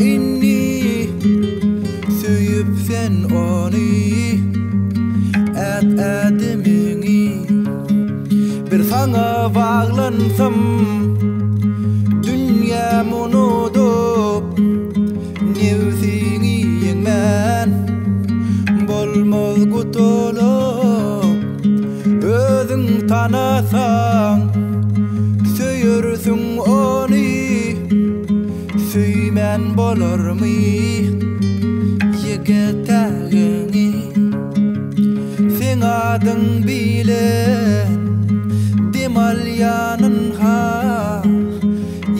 inni Söyüpfen oni Ät ädemini Bir sana bağlansam Dünya monodu Nevzini yengmen Bolmaz gutulup Özün tanasan Söyürsün onu men bo'lurmi yigitagini sengading bile demalyanin ha.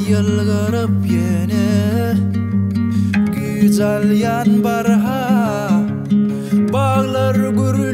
Yilg'irib yeni güzel yan barha bağlar gurur